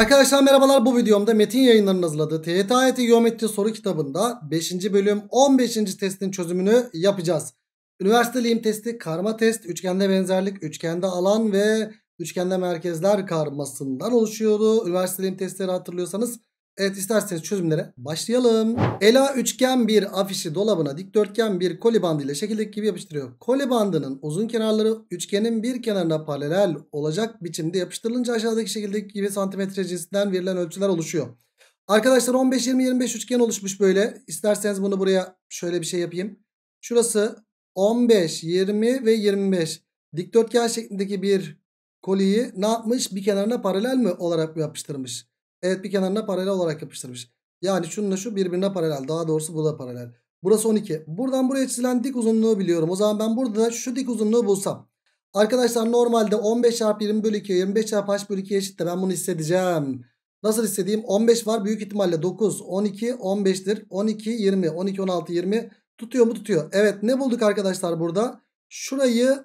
Arkadaşlar merhabalar bu videomda Metin yayınlarının hazırladığı TYT Geometri soru kitabında 5. bölüm 15. testin çözümünü yapacağız. Üniversite lehim testi, karma test, üçgende benzerlik, üçgende alan ve üçgende merkezler karmasından oluşuyordu. Üniversite lehim testleri hatırlıyorsanız Evet isterseniz çözümlere başlayalım. Ela üçgen bir afişi dolabına dikdörtgen bir koli bandı ile şekildeki gibi yapıştırıyor. Koli bandının uzun kenarları üçgenin bir kenarına paralel olacak biçimde yapıştırılınca aşağıdaki şekildeki gibi santimetre cinsinden verilen ölçüler oluşuyor. Arkadaşlar 15 20 25 üçgen oluşmuş böyle. İsterseniz bunu buraya şöyle bir şey yapayım. Şurası 15 20 ve 25 dikdörtgen şeklindeki bir koliyi ne yapmış? Bir kenarına paralel mi olarak yapıştırmış? Evet bir kenarına paralel olarak yapıştırmış. Yani şununla şu birbirine paralel. Daha doğrusu bu da paralel. Burası 12. Buradan buraya çizilen dik uzunluğu biliyorum. O zaman ben burada da şu dik uzunluğu bulsam. Arkadaşlar normalde 15 çarpı 20 bölü 2 25 çarpı h bölü 2 eşit de ben bunu hissedeceğim. Nasıl hissedeyim? 15 var büyük ihtimalle 9 12 15'tir. 12 20 12 16 20 tutuyor mu tutuyor. Evet ne bulduk arkadaşlar burada? Şurayı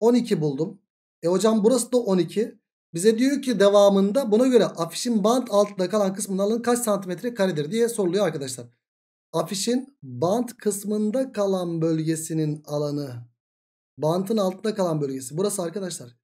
12 buldum. E hocam burası da 12. Bize diyor ki devamında buna göre afişin bant altında kalan kısmının alanı kaç santimetre karedir diye soruluyor arkadaşlar. Afişin bant kısmında kalan bölgesinin alanı. Bantın altında kalan bölgesi. Burası arkadaşlar.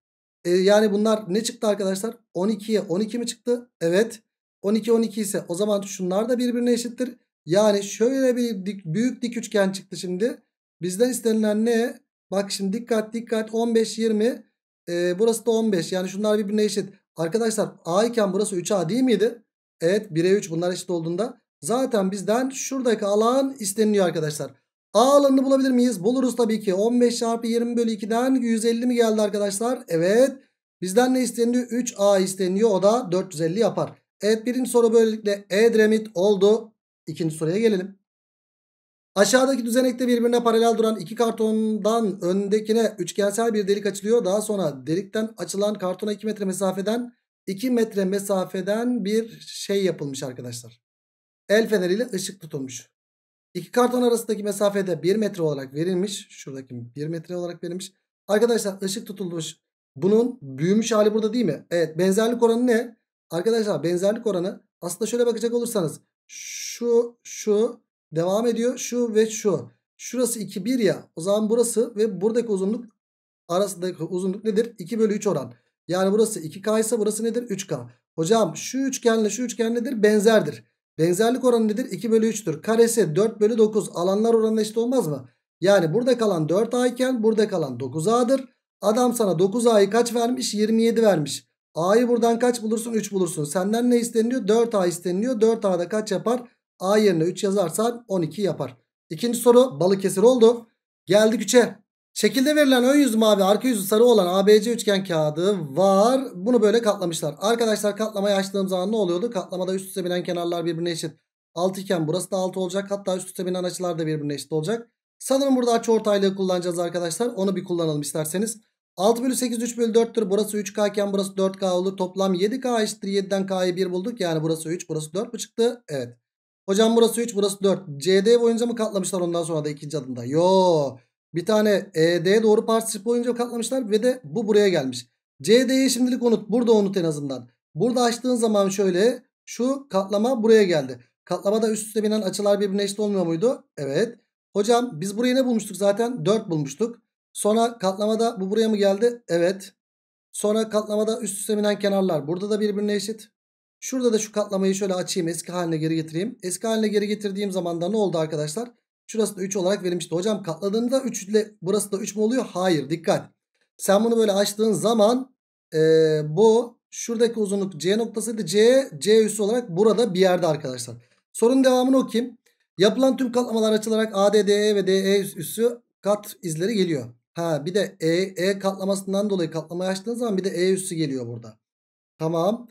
E, yani bunlar ne çıktı arkadaşlar? 12'ye 12 mi çıktı? Evet. 12 12 ise o zaman şunlar da birbirine eşittir. Yani şöyle bir dik, büyük dik üçgen çıktı şimdi. Bizden istenilen ne? Bak şimdi dikkat dikkat 15 20 e, burası da 15. Yani şunlar birbirine eşit. Arkadaşlar A iken burası 3A değil miydi? Evet 1'e 3 bunlar eşit olduğunda. Zaten bizden şuradaki alan isteniliyor arkadaşlar. A alanını bulabilir miyiz? Buluruz tabii ki. 15 çarpı 20 bölü 2'den 150 mi geldi arkadaşlar? Evet. Bizden ne isteniyor? 3A isteniyor. O da 450 yapar. Evet birinci soru böylelikle Edremit oldu. İkinci soruya gelelim. Aşağıdaki düzenekte birbirine paralel duran iki kartondan öndekine üçgensel bir delik açılıyor. Daha sonra delikten açılan kartona 2 metre mesafeden 2 metre mesafeden bir şey yapılmış arkadaşlar. El feneriyle ışık tutulmuş. İki karton arasındaki mesafede 1 metre olarak verilmiş. Şuradaki 1 metre olarak verilmiş. Arkadaşlar ışık tutulmuş. Bunun büyümüş hali burada değil mi? Evet benzerlik oranı ne? Arkadaşlar benzerlik oranı aslında şöyle bakacak olursanız şu şu Devam ediyor. Şu ve şu. Şurası 2 1 ya. O zaman burası ve buradaki uzunluk arasındaki uzunluk nedir? 2 bölü 3 oran. Yani burası 2K ise burası nedir? 3K. Hocam şu üçgenle şu üçgen nedir? Benzerdir. Benzerlik oranı nedir? 2 bölü 3'tür. Karesi 4 bölü 9. Alanlar oranı eşit olmaz mı? Yani burada kalan 4A iken burada kalan 9A'dır. Adam sana 9A'yı kaç vermiş? 27 vermiş. A'yı buradan kaç bulursun? 3 bulursun. Senden ne isteniliyor? 4A isteniliyor. 4A'da kaç yapar? A yerine 3 yazarsan 12 yapar. İkinci soru Balıkesir oldu. Geldik 3'e. Şekilde verilen ön yüzü mavi arka yüzü sarı olan ABC üçgen kağıdı var. Bunu böyle katlamışlar. Arkadaşlar katlamayı açtığım zaman ne oluyordu? Katlamada üst üste binen kenarlar birbirine eşit. 6 iken burası da 6 olacak. Hatta üst üste binen açılar da birbirine eşit olacak. Sanırım burada açı ortaylığı kullanacağız arkadaşlar. Onu bir kullanalım isterseniz. 6 bölü 8 3 bölü 4'tür. Burası 3K iken burası 4K olur. Toplam 7K eşittir. 7'den K'yı 1 bulduk. Yani burası 3 burası 4 mu çıktı? Evet. Hocam burası 3 burası 4. CD boyunca mı katlamışlar ondan sonra da ikinci adımda? Yo. Bir tane ED doğru parçası boyunca katlamışlar ve de bu buraya gelmiş. CD'yi şimdilik unut. Burada unut en azından. Burada açtığın zaman şöyle şu katlama buraya geldi. Katlamada üst üste binen açılar birbirine eşit olmuyor muydu? Evet. Hocam biz burayı ne bulmuştuk zaten? 4 bulmuştuk. Sonra katlamada bu buraya mı geldi? Evet. Sonra katlamada üst üste binen kenarlar burada da birbirine eşit. Şurada da şu katlamayı şöyle açayım. Eski haline geri getireyim. Eski haline geri getirdiğim zaman da ne oldu arkadaşlar? Şurası da 3 olarak verilmişti. Hocam katladığımda 3 ile burası da 3 mü oluyor? Hayır dikkat. Sen bunu böyle açtığın zaman e, bu şuradaki uzunluk C noktasıydı. C, C üssü olarak burada bir yerde arkadaşlar. Sorunun devamını okuyayım. Yapılan tüm katlamalar açılarak ADDE ve DE üssü kat izleri geliyor. Ha bir de E, E katlamasından dolayı katlamayı açtığın zaman bir de E üssü geliyor burada. Tamam.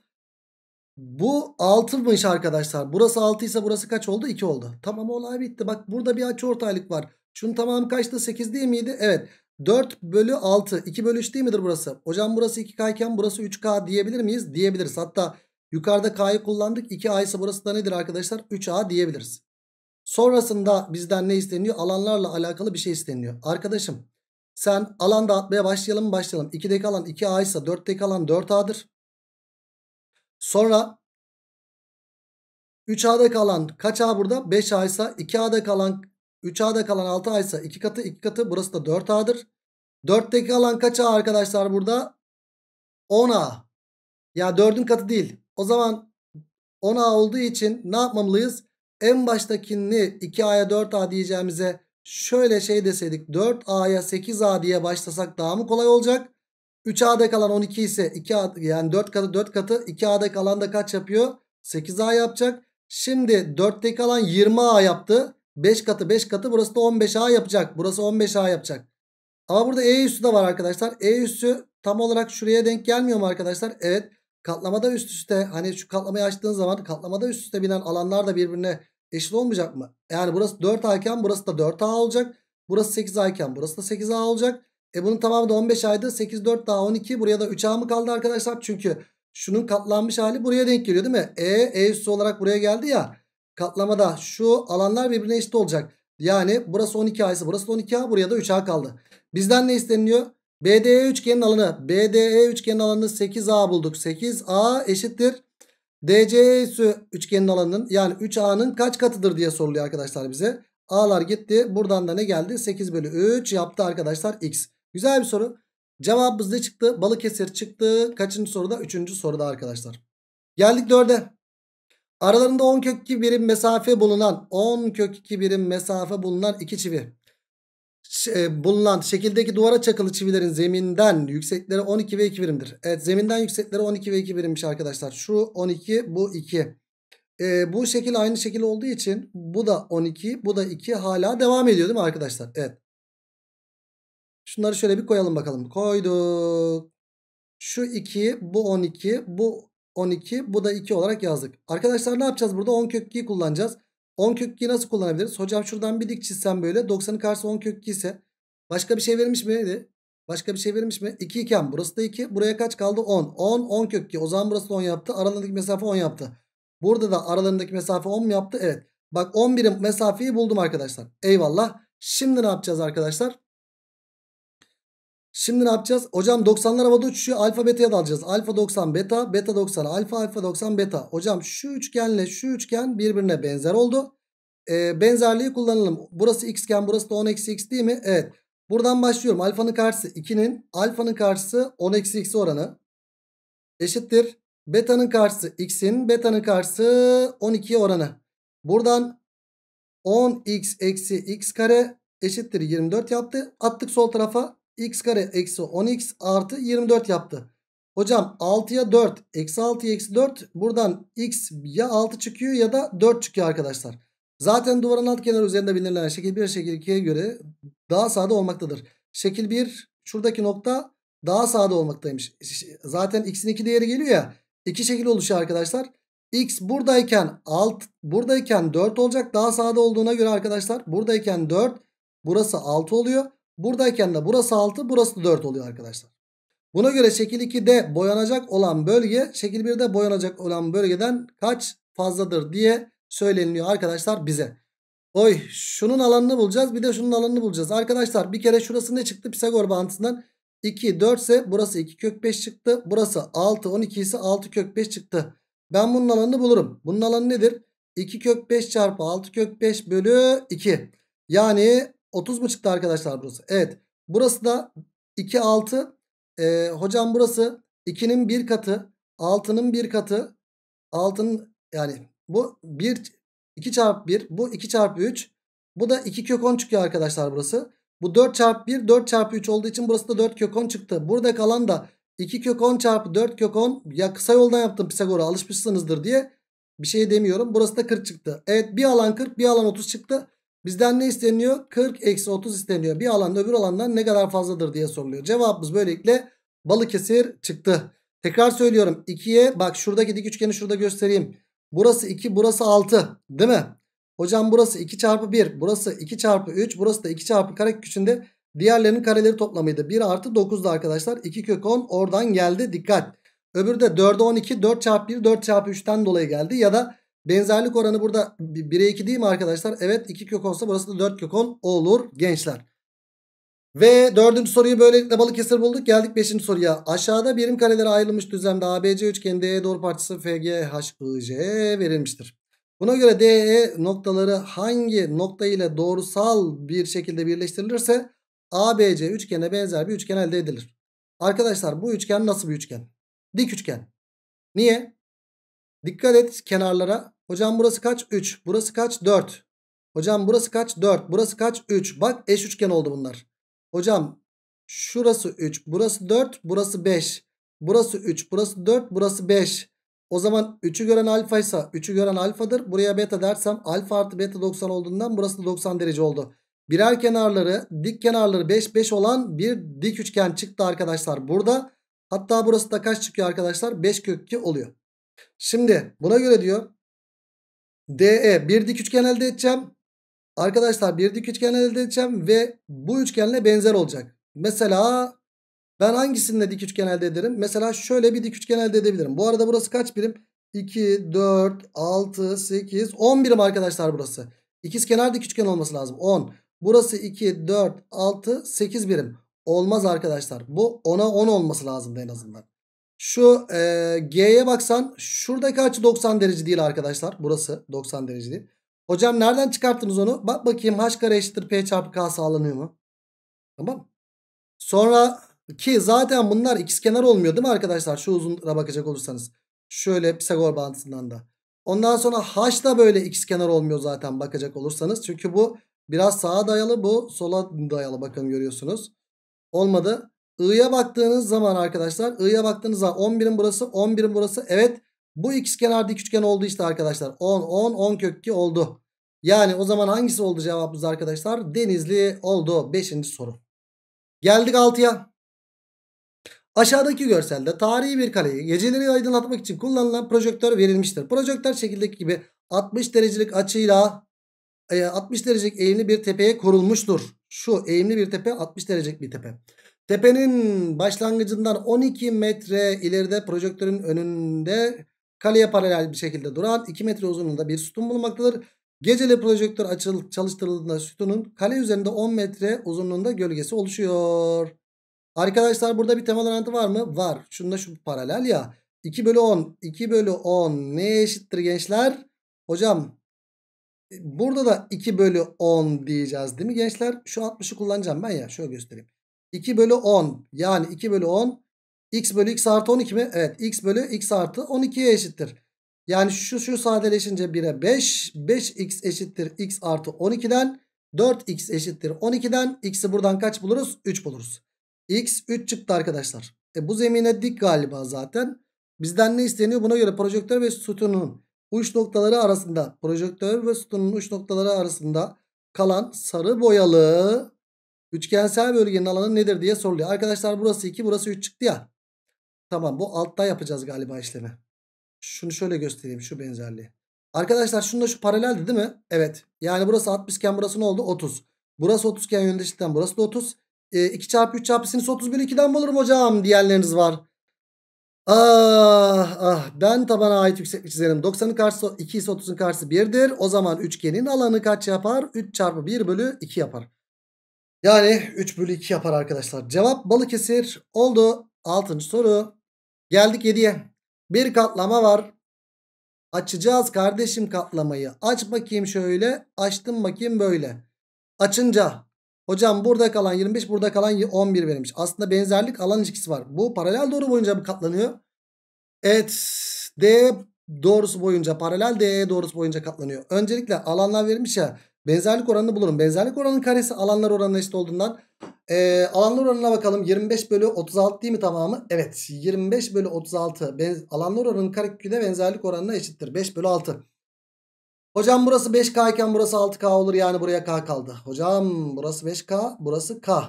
Bu 6'mış arkadaşlar. Burası 6 ise burası kaç oldu? 2 oldu. Tamam olay bitti. Bak burada bir açı ortaylık var. Şunun tamamı kaçtı? 8 değil miydi? Evet. 4 bölü 6. 2 bölü 3 değil midir burası? Hocam burası 2K iken burası 3K diyebilir miyiz? Diyebiliriz. Hatta yukarıda K'yı kullandık. 2A ise burası da nedir arkadaşlar? 3A diyebiliriz. Sonrasında bizden ne isteniyor? Alanlarla alakalı bir şey isteniyor. Arkadaşım sen alan dağıtmaya başlayalım mı? Başlayalım. 2'deki alan 2A ise 4'teki alan 4A'dır. Sonra 3A'da kalan kaç A burada? 5A ise 2A'da kalan 3A'da kalan 6A ise 2 katı 2 katı burası da 4A'dır. 4'teki kalan kaç A arkadaşlar burada? 10A. Ya 4'ün katı değil. O zaman 10A olduğu için ne yapmamalıyız? En baştakini 2A'ya 4A diyeceğimize şöyle şey deseydik 4A'ya 8A diye başlasak daha mı kolay olacak? 3A'da kalan 12 ise 2A yani 4 katı 4 katı 2A'da kalan da kaç yapıyor? 8A yapacak. Şimdi 4'te kalan 20A yaptı. 5 katı 5 katı burası da 15A yapacak. Burası 15A yapacak. Ama burada E üssü de var arkadaşlar. E üssü tam olarak şuraya denk gelmiyor mu arkadaşlar? Evet. Katlamada üst üste hani şu katlamayı açtığın zaman katlamada üst üste binen alanlar da birbirine eşit olmayacak mı? Yani burası 4A iken burası da 4A olacak. Burası 8A iken burası da 8A olacak. E bunun tamamı da 15 aydı. 8 4 daha 12. Buraya da 3A mı kaldı arkadaşlar? Çünkü şunun katlanmış hali buraya denk geliyor değil mi? E, E üssü olarak buraya geldi ya. Katlamada şu alanlar birbirine eşit olacak. Yani burası 12A ise burası da 12A. Buraya da 3A kaldı. Bizden ne isteniyor? BDE üçgenin alanı. BDE üçgenin alanını 8A bulduk. 8A eşittir. DCE üçgenin alanının yani 3A'nın kaç katıdır diye soruluyor arkadaşlar bize. A'lar gitti. Buradan da ne geldi? 8 bölü 3 yaptı arkadaşlar X. Güzel bir soru. Cevabımız ne çıktı? Balıkesir çıktı. Kaçıncı soruda? Üçüncü soruda arkadaşlar. Geldik dörde. Aralarında 10 kök 2 birim mesafe bulunan 10 kök 2 birim mesafe bulunan iki çivi. E, bulunan şekildeki duvara çakılı çivilerin zeminden yüksekleri 12 ve 2 birimdir. Evet zeminden yüksekleri 12 ve 2 birimmiş arkadaşlar. Şu 12 bu 2. E, bu şekil aynı şekil olduğu için bu da 12 bu da 2 hala devam ediyor değil mi arkadaşlar? Evet. Şunları şöyle bir koyalım bakalım. Koyduk. Şu 2 bu 12 bu 12 bu da 2 olarak yazdık. Arkadaşlar ne yapacağız burada? 10 kök 2'yi kullanacağız. 10 kök 2'yi nasıl kullanabiliriz? Hocam şuradan bir dik çizsem böyle 90'ın karşısı 10 kök 2 ise başka bir şey verilmiş miydi? Başka bir şey verilmiş mi? 2 iken burası da 2. Buraya kaç kaldı? 10. 10 10 kök 2. O zaman burası da 10 yaptı. Aralarındaki mesafe 10 yaptı. Burada da aralarındaki mesafe 10 mu yaptı? Evet. Bak 11'in mesafeyi buldum arkadaşlar. Eyvallah. Şimdi ne yapacağız arkadaşlar? Şimdi ne yapacağız? Hocam 90'lar havada uçuşuyor. Alfa beta'ya da alacağız. Alfa 90 beta. Beta 90 alfa. Alfa 90 beta. Hocam şu üçgenle şu üçgen birbirine benzer oldu. Ee, benzerliği kullanalım. Burası x iken burası da 10 eksi x değil mi? Evet. Buradan başlıyorum. Alfanın karşısı 2'nin alfanın karşısı 10 eksi x oranı. Eşittir. Beta'nın karşısı x'in beta'nın karşısı 12 oranı. Buradan 10x eksi x kare eşittir 24 yaptı. Attık sol tarafa x kare eksi 10x artı 24 yaptı. Hocam 6'ya 4 eksi 6'ya eksi 4 buradan x ya 6 çıkıyor ya da 4 çıkıyor arkadaşlar. Zaten duvarın alt kenarı üzerinde belirlenen şekil 1 şekil 2'ye göre daha sağda olmaktadır. Şekil 1 şuradaki nokta daha sağda olmaktaymış. Zaten x'in 2 değeri geliyor ya. 2 şekil oluşuyor arkadaşlar. X buradayken alt buradayken 4 olacak. Daha sağda olduğuna göre arkadaşlar buradayken 4 burası 6 oluyor. Buradayken de burası 6 burası da 4 oluyor arkadaşlar. Buna göre şekil 2'de boyanacak olan bölge şekil 1'de boyanacak olan bölgeden kaç fazladır diye söyleniliyor arkadaşlar bize. Oy şunun alanını bulacağız bir de şunun alanını bulacağız. Arkadaşlar bir kere şurası ne çıktı Pisagor bağıntısından? 2 4 ise burası 2 kök 5 çıktı. Burası 6 12 ise 6 kök 5 çıktı. Ben bunun alanını bulurum. Bunun alanı nedir? 2 kök 5 çarpı 6 kök 5 bölü 2. Yani 30 mu çıktı arkadaşlar burası? Evet. Burası da 2 6. Ee, hocam burası 2'nin 1 katı. 6'nın 1 katı. 6'nın yani bu 1 2 çarpı 1. Bu 2 çarpı 3. Bu da 2 kök 10 çıkıyor arkadaşlar burası. Bu 4 çarpı 1 4 çarpı 3 olduğu için burası da 4 kök 10 çıktı. Burada kalan da 2 kök 10 çarpı 4 kök 10 ya kısa yoldan yaptım Pisagor'a alışmışsınızdır diye bir şey demiyorum. Burası da 40 çıktı. Evet bir alan 40 bir alan 30 çıktı. Bizden ne isteniyor? 40 eksi 30 isteniyor. Bir alan öbür alandan ne kadar fazladır diye soruluyor. Cevabımız böylelikle Balıkesir çıktı. Tekrar söylüyorum 2'ye bak şuradaki dik üçgeni şurada göstereyim. Burası 2 burası 6 değil mi? Hocam burası 2 çarpı 1 burası 2 çarpı 3 burası da 2 çarpı kare küçüğünde diğerlerinin kareleri toplamıydı. 1 artı 9'da arkadaşlar 2 kök 10 oradan geldi dikkat. Öbürü de 4'e 12 4 çarpı 1 4 çarpı 3'ten dolayı geldi ya da Benzerlik oranı burada 1'e 2 değil mi arkadaşlar? Evet 2 kök olsa burası da 4 kök 10 olur gençler. Ve dördüncü soruyu böylelikle Balıkesir bulduk. Geldik beşinci soruya. Aşağıda birim karelere ayrılmış düzlemde ABC üçgeni DE doğru parçası FGHIC verilmiştir. Buna göre DE noktaları hangi nokta ile doğrusal bir şekilde birleştirilirse ABC üçgene benzer bir üçgen elde edilir. Arkadaşlar bu üçgen nasıl bir üçgen? Dik üçgen. Niye? Dikkat et kenarlara. Hocam burası kaç? 3. Burası kaç? 4. Hocam burası kaç? 4. Burası kaç? 3. Bak eş üçgen oldu bunlar. Hocam şurası 3. Burası 4. Burası 5. Burası 3. Burası 4. Burası 5. O zaman 3'ü gören alfa ise 3'ü gören alfadır. Buraya beta dersem alfa artı beta 90 olduğundan burası da 90 derece oldu. Birer kenarları dik kenarları 5 5 olan bir dik üçgen çıktı arkadaşlar burada. Hatta burası da kaç çıkıyor arkadaşlar? 5 kök 2 oluyor. Şimdi buna göre diyor DE bir dik üçgen elde edeceğim. Arkadaşlar bir dik üçgen elde edeceğim ve bu üçgenle benzer olacak. Mesela ben hangisinde dik üçgen elde ederim? Mesela şöyle bir dik üçgen elde edebilirim. Bu arada burası kaç birim? 2, 4, 6, 8, 10 birim arkadaşlar burası. İkiz kenar dik üçgen olması lazım. 10. Burası 2, 4, 6, 8 birim. Olmaz arkadaşlar. Bu 10'a 10 olması lazım en azından. Şu e, G'ye baksan şuradaki açı 90 derece değil arkadaşlar. Burası 90 derece değil. Hocam nereden çıkarttınız onu? Bak bakayım h kare eşittir p çarpı k sağlanıyor mu? Tamam. Sonra ki zaten bunlar ikizkenar olmuyor değil mi arkadaşlar? Şu uzunluğa bakacak olursanız. Şöyle Pisagor bağıntısından da. Ondan sonra h da böyle ikizkenar olmuyor zaten bakacak olursanız. Çünkü bu biraz sağa dayalı bu sola dayalı bakın görüyorsunuz. Olmadı. I'ya baktığınız zaman arkadaşlar I'ya baktığınız zaman 11'in burası 11'in burası. Evet bu ikizkenar dik üçgen oldu işte arkadaşlar. 10 10 10 kök 2 oldu. Yani o zaman hangisi oldu cevabımız arkadaşlar? Denizli oldu. 5. soru. Geldik 6'ya. Aşağıdaki görselde tarihi bir kaleyi geceleri aydınlatmak için kullanılan projektör verilmiştir. Projektör şekildeki gibi 60 derecelik açıyla 60 e, derecelik eğimli bir tepeye kurulmuştur. Şu eğimli bir tepe 60 derecelik bir tepe. Tepenin başlangıcından 12 metre ileride projektörün önünde kaleye paralel bir şekilde duran 2 metre uzunluğunda bir sütun bulunmaktadır. Geceli projektör açıl, çalıştırıldığında sütunun kale üzerinde 10 metre uzunluğunda gölgesi oluşuyor. Arkadaşlar burada bir temel orantı var mı? Var. Şunda şu paralel ya. 2 bölü 10. 2 bölü 10 neye eşittir gençler? Hocam burada da 2 bölü 10 diyeceğiz değil mi gençler? Şu 60'ı kullanacağım ben ya. Şöyle göstereyim. 2 bölü 10 yani 2 bölü 10 x bölü x artı 12 mi? Evet x bölü x artı 12'ye eşittir. Yani şu şu sadeleşince 1'e 5. 5x eşittir x artı 12'den. 4x eşittir 12'den. X'i buradan kaç buluruz? 3 buluruz. X 3 çıktı arkadaşlar. E bu zemine dik galiba zaten. Bizden ne isteniyor? Buna göre projektör ve sütunun uç noktaları arasında projektör ve sütunun uç noktaları arasında kalan sarı boyalı üçgensel bölgenin alanı nedir diye soruluyor. Arkadaşlar burası 2 burası 3 çıktı ya. Tamam bu altta yapacağız galiba işlemi. Şunu şöyle göstereyim şu benzerliği. Arkadaşlar şunda şu paraleldi değil mi? Evet. Yani burası 60 iken burası ne oldu? 30. Burası 30 iken yöndeşlikten burası da 30. E, 2 çarpı 3 çarpı sinüs 30 bölü 2'den bulurum hocam diyenleriniz var. Ah ah ben tabana ait yükseklik çizerim. 90'ın karşısı 2 ise 30'un karşısı 1'dir. O zaman üçgenin alanı kaç yapar? 3 çarpı 1 bölü 2 yapar. Yani 3 bölü 2 yapar arkadaşlar. Cevap Balıkesir oldu. 6. soru. Geldik 7'ye. Bir katlama var. Açacağız kardeşim katlamayı. Aç bakayım şöyle. Açtım bakayım böyle. Açınca hocam burada kalan 25 burada kalan 11 verilmiş. Aslında benzerlik alan ilişkisi var. Bu paralel doğru boyunca katlanıyor. Evet. D doğrusu boyunca paralel D doğrusu boyunca katlanıyor. Öncelikle alanlar verilmiş ya. Benzerlik oranını bulurum. Benzerlik oranının karesi alanlar oranına eşit olduğundan e, alanlar oranına bakalım. 25 bölü 36 değil mi tamamı? Evet. 25 bölü 36 benz alanlar oranının karekökü de benzerlik oranına eşittir. 5 bölü 6. Hocam burası 5K iken burası 6K olur. Yani buraya K kaldı. Hocam burası 5K burası K.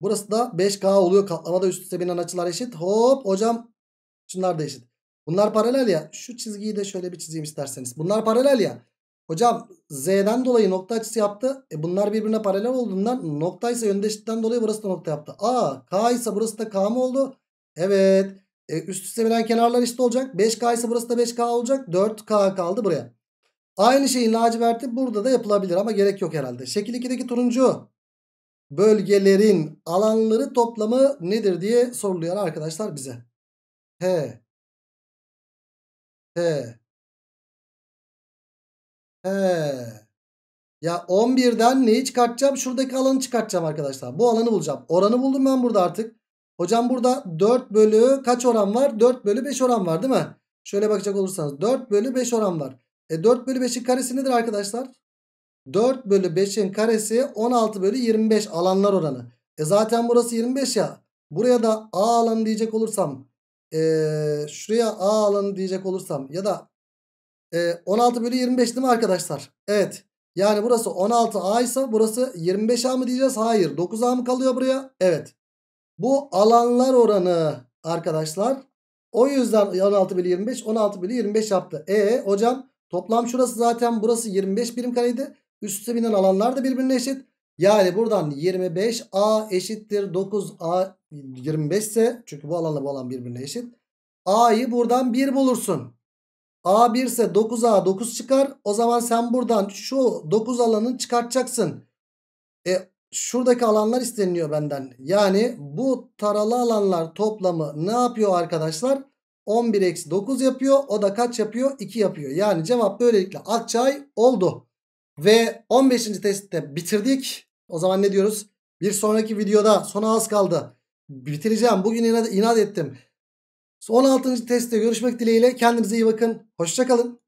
Burası da 5K oluyor. Katlamada üst üste binen açılar eşit. Hop hocam şunlar da eşit. Bunlar paralel ya. Şu çizgiyi de şöyle bir çizeyim isterseniz. Bunlar paralel ya. Hocam Z'den dolayı nokta açısı yaptı. E bunlar birbirine paralel olduğundan nokta ise yöndeşlikten dolayı burası da nokta yaptı. A K ise burası da K mı oldu? Evet. E, üst üste binen kenarlar işte olacak. 5K ise burası da 5K olacak. 4K kaldı buraya. Aynı şeyin laciverti burada da yapılabilir ama gerek yok herhalde. Şekil 2'deki turuncu. bölgelerin alanları toplamı nedir diye soruluyor arkadaşlar bize. He. He. He. Ya 11'den neyi çıkartacağım? Şuradaki alanı çıkartacağım arkadaşlar. Bu alanı bulacağım. Oranı buldum ben burada artık. Hocam burada 4 bölü kaç oran var? 4 bölü 5 oran var değil mi? Şöyle bakacak olursanız 4 bölü 5 oran var. E 4 bölü 5'in karesi nedir arkadaşlar? 4 bölü 5'in karesi 16 bölü 25 alanlar oranı. E zaten burası 25 ya. Buraya da A alanı diyecek olursam. E, şuraya A alanı diyecek olursam. Ya da e, 16 bölü 25 değil mi arkadaşlar? Evet. Yani burası 16A ise burası 25A mı diyeceğiz? Hayır. 9A mı kalıyor buraya? Evet. Bu alanlar oranı arkadaşlar. O yüzden 16 bölü 25 16 bölü 25 yaptı. E hocam toplam şurası zaten burası 25 birim kareydi. Üste binen alanlar da birbirine eşit. Yani buradan 25A eşittir 9A 25 ise çünkü bu alanla bu alan birbirine eşit. A'yı buradan 1 bulursun. A 1 ise 9A 9 çıkar. O zaman sen buradan şu 9 alanını çıkartacaksın. E şuradaki alanlar isteniliyor benden. Yani bu taralı alanlar toplamı ne yapıyor arkadaşlar? 11 eksi 9 yapıyor. O da kaç yapıyor? 2 yapıyor. Yani cevap böylelikle Akçay oldu. Ve 15. testte bitirdik. O zaman ne diyoruz? Bir sonraki videoda sona az kaldı. Bitireceğim. Bugün inat, inat ettim. 16. testte görüşmek dileğiyle. Kendinize iyi bakın. Hoşçakalın.